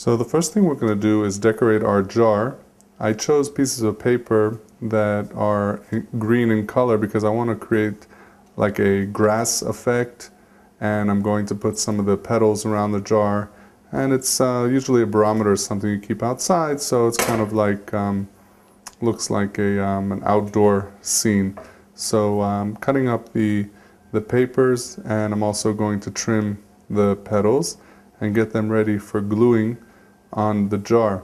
So the first thing we're going to do is decorate our jar. I chose pieces of paper that are green in color because I want to create like a grass effect and I'm going to put some of the petals around the jar. And it's uh, usually a barometer something you keep outside so it's kind of like um, looks like a, um, an outdoor scene. So I'm um, cutting up the the papers and I'm also going to trim the petals and get them ready for gluing on the jar.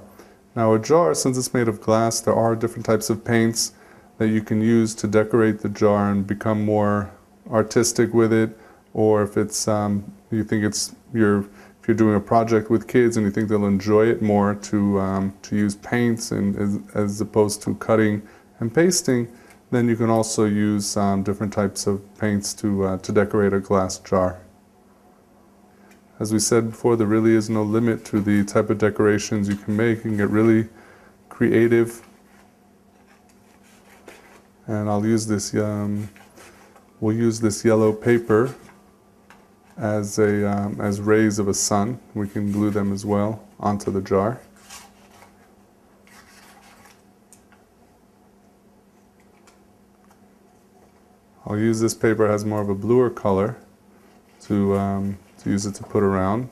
Now a jar, since it's made of glass, there are different types of paints that you can use to decorate the jar and become more artistic with it. Or if it's um, you think it's you're if you're doing a project with kids and you think they'll enjoy it more to um, to use paints and as, as, opposed to cutting and pasting, then you can also use um, different types of paints to uh, to decorate a glass jar. As we said before, there really is no limit to the type of decorations you can make. You can get really creative. And I'll use this, um, we'll use this yellow paper as, a, um, as rays of a sun. We can glue them as well onto the jar. I'll use this paper, it has more of a bluer color to um, use it to put around.